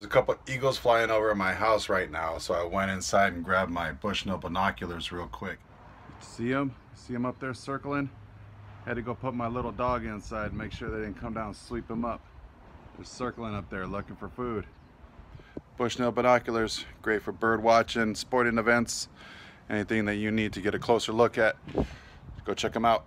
There's a couple eagles flying over my house right now, so I went inside and grabbed my Bushnell binoculars real quick. See them? See them up there circling? Had to go put my little dog inside and make sure they didn't come down and sweep him up. They're circling up there looking for food. Bushnell binoculars, great for bird watching, sporting events, anything that you need to get a closer look at. Go check them out.